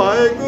I.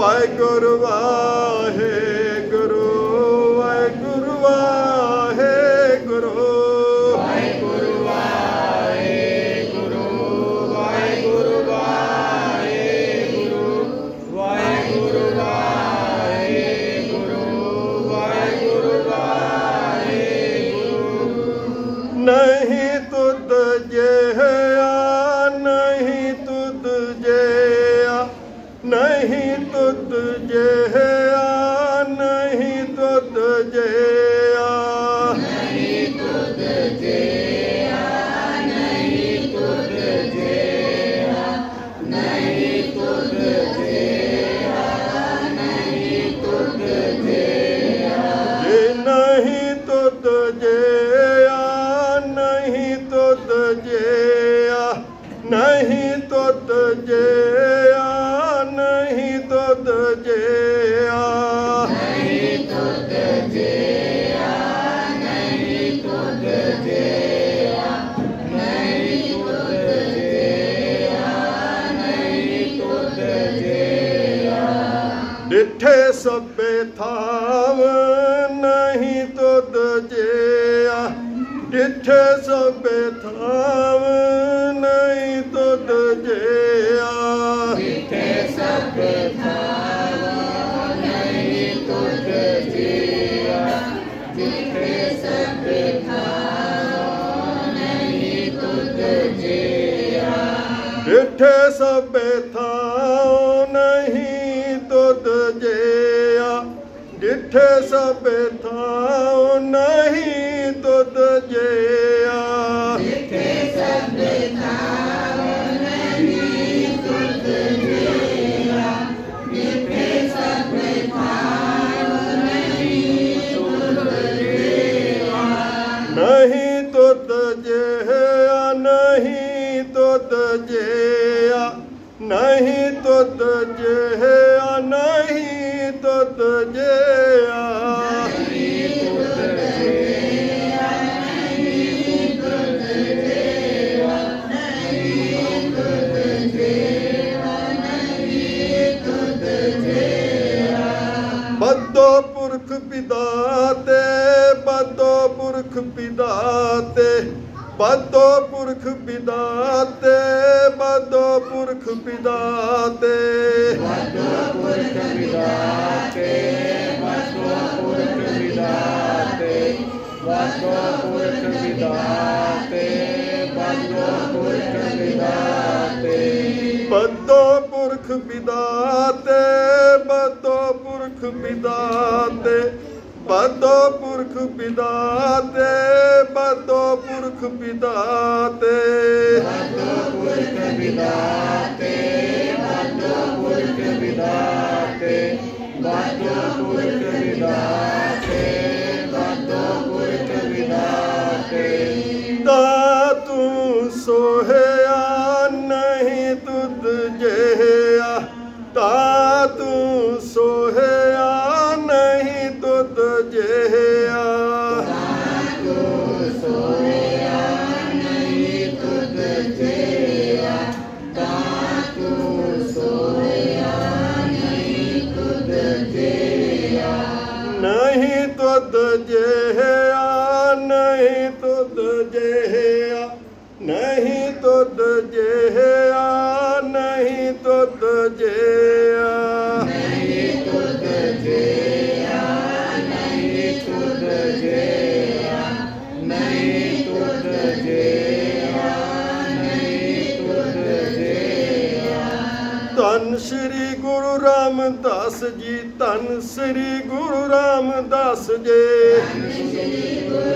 Waheguru Waheguru ਸਭੇ ਥਾਂ ٺي سڀ نوت جي ਪੁਰਖ ਪਿਦਾਤੇ ਬੱਦੋ ਪੁਰਖ ਪਿਦਾਤੇ ਬੱਦੋ ਪੁਰਖ ਪਿਦਾਤੇ ਪੁਰਖ ਵਿਦਾਤੇ ਵਾਸੋ ਪੁਰਖ ਵਿਦਾਤੇ ਵਾਸੋ ਪੁਰਖ ਵਿਦਾਤੇ ਵਾਸੋ ਪੁਰਖ ਵਿਦਾਤੇ ਬੱਦੋ ਪੁਰਖ ਪਿਦਾਤੇ ਬੱਦੋ ਪੁਰਖ ਪਿਦਾਤੇ ਬੱਦੋ ਪੁਰਖ ਪਿਦਾਤੇ ਬੱਦੋ ਪੁਰਖ ਪਿਦਾਤੇ ਤੇ। ਵਿਦਾਤੇ ਵਾਸੋ ਪੁਰਖ ਵਿਦਾਤੇ ਵਾਸੋ ਪੁਰਖ ਵਿਦਾਤੇ ਵਾਸੋ ਪੁਰਖ ਵਿਦਾਤੇ ਤਾ ਤੂੰ ਸੋਹੇ दुध जे दुध जेुध जे ਧੰਨ ਸ੍ਰੀ ਗੁਰੂ ਰਾਮਦਾਸ ਜੀ, ਧੰਨ ਸ੍ਰੀ ਗੁਰੂ ਰਾਮਦਾਸ ਜੀ।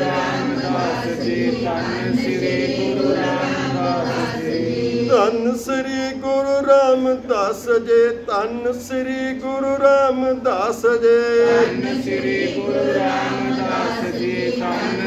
ਰਾਮਦਾਸ ਜੀ ਧੰਨ ਸ੍ਰੀ ਗੁਰੂ ਰਾਮਦਾਸ ਜੀ ਧੰਨ ਸ੍ਰੀ ਗੁਰੂ ਰਾਮਦਾਸ ਜੀ, ਧੰਨ ਸ੍ਰੀ ਗੁਰੂ ਰਾਮਦਾਸ ਜੀ। ਧੰਨ ਸ੍ਰੀ ਗੁਰੂ ਰਾਮਦਾਸ ਜੀ, ਧੰਨ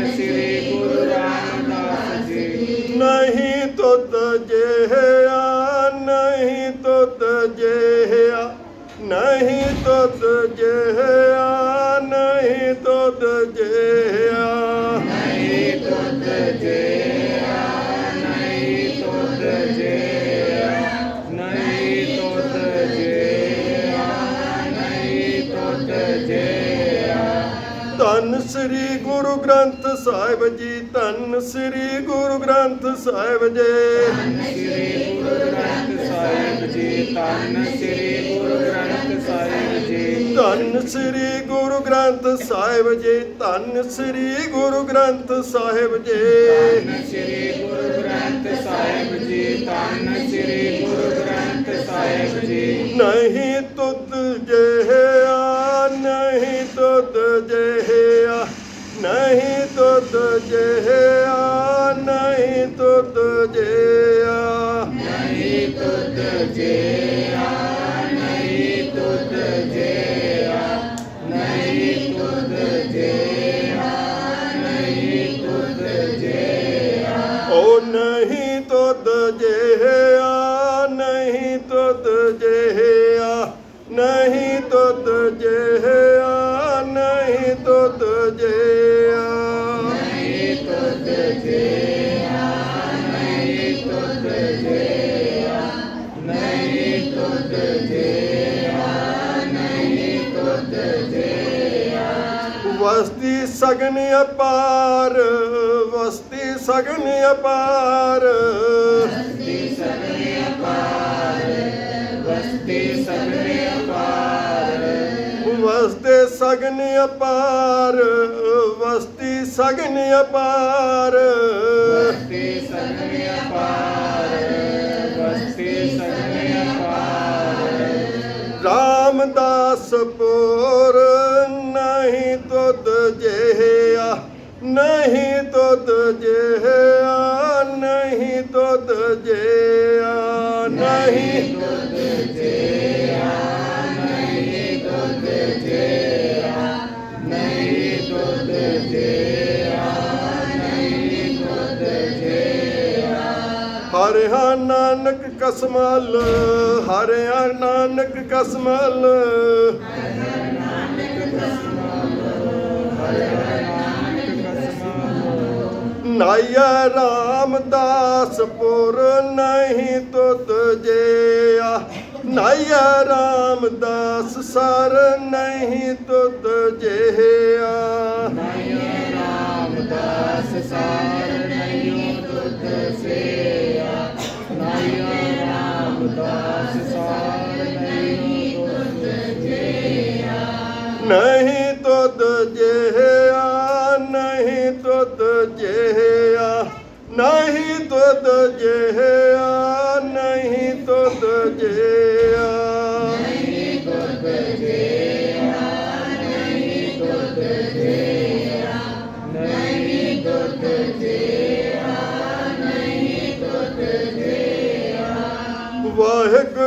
ਧੰਨ ਸ੍ਰੀ ਗੁਰੂ ਗ੍ਰੰਥ ਸਾਹਿਬ ਜੀ ਧੰਨ ਸ੍ਰੀ ਗੁਰੂ ਗ੍ਰੰਥ ਸਾਹਿਬ ਜੀ। ਸ੍ਰੀ ਗੁਰੂ ਗ੍ਰੰਥ ਸਾਹਿਬ ਜੀ ਧੰਨ ਸ੍ਰੀ ਗੁਰੂ ਗ੍ਰੰਥ ਸਾਹਿਬ ਜੀ। ਧੰਨ ਸ੍ਰੀ ਗੁਰੂ ਗ੍ਰੰਥ ਸਾਹਿਬ ਜੀ ਧੰਨ ਸ੍ਰੀ ਗੁਰੂ ਗ੍ਰੰਥ ਸਾਹਿਬ ਜੀ। ਧੰਨ ਸ੍ਰੀ ਗੁਰੂ ਗ੍ਰੰਥ ਸਾਹਿਬ ਜੀ ਧੰਨ ਸ੍ਰੀ ਗੁਰੂ ਗ੍ਰੰਥ ਸਾਹਿਬ ਜੀ। ਨਹੀਂ ਤੁਧ ਤੁਧ ਸਗਨ ਅਪਾਰ ਵਸਤੀ ਸਗਨ ਅਪਾਰ। ਵਸਤੀ ਸਗਨੇ ਅਪਾਰ ਵਸਤੀ ਸਗਨੇ ਅਪਾਰ। ਵਸਤੇ ਸਗਨ ਅਪਾਰ ਵਸਤੀ ਸਗਨ ਅਪਾਰ। ਵਸਤੀ ਸਗਨੇ ਅਪਾਰ ਵਸਤੀ ਸਗਨੇ ਅਪਾਰ। ਰਾਮਦਾਸ ਪੁਰ ਨਹੀਂ ਤੁਧ ਜਿਹਾ, ਨਹੀਂ ਤੁਧ ਜਿਹਾ, ਨਹੀਂ ਦੁੱਧ ਜਿਆ ਨਹੀਂ ਦੁੱਧ ਜਿਆ ਨਹੀਂ ਦੁੱਧ ਜਿਆ ਨਹੀਂ ਦੁੱਧ ਜਿਆ ਹਰਿਆ ਨਾਨਕ ਕਸਮਲ, ਹਰਿਆ ਨਾਨਕ ਕਸਮਲ। ਨਾਇਆ ਰਾਮਦਾਸ ਪੁਰ ਨਹੀਂ ਤੁਧ ਜਿਆ। ਨਾਇਆ ਰਾਮਦਾਸ ਸਰ ਨਹੀਂ ਤੁਧ ਜਿਆ। ਰਾਮਦਾਸ ਸਾਰ ਨਹੀਂ ਤੁਧ ਸੇਆ ਨਾਇਆ ਰਾਮਦਾਸ ਸਾਰ ਨਹੀਂ ਤੁਧ ਨਹੀਂ न तुंहिंजेय वाहिगु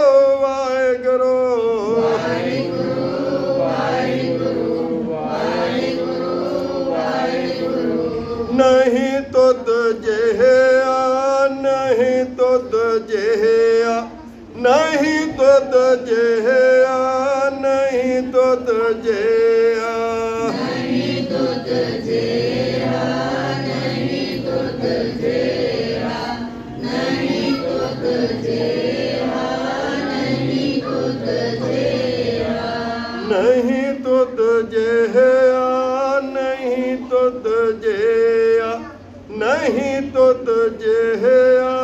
ਜਿਹਾ ਨਹੀਂ ਤੁਧ ਜਿਹਾ ਨਹੀਂ ਤੁਧ ਜਿਹਾ ਨਹੀਂ ਤੁਧ ਜਿਹਾ ਨਹੀਂ ਤੁਧ ਜਿਹਾ ਨਹੀਂ ਤੁਧ ਜਿਹਾ ਨਹੀਂ ਤੁਧ ਜਿਹਾ ਨਹੀਂ ਤੁਧ ਜਿਹਾ